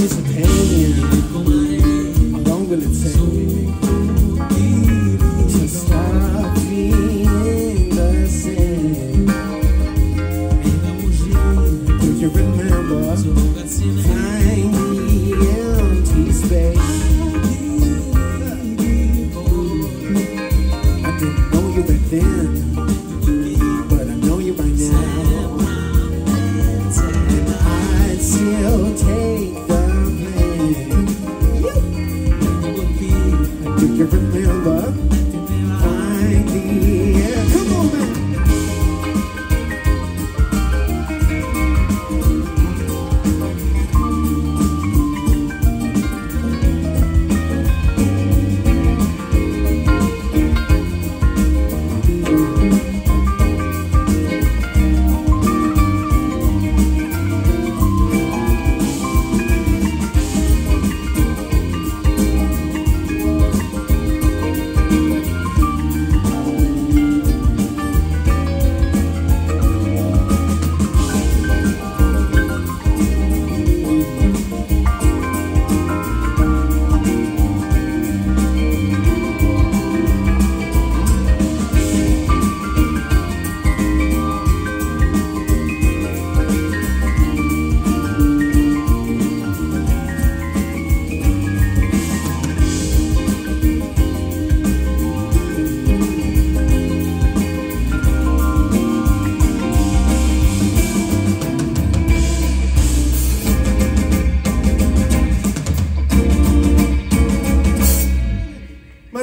his opinion. How long will it take?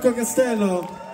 Enrico Castello.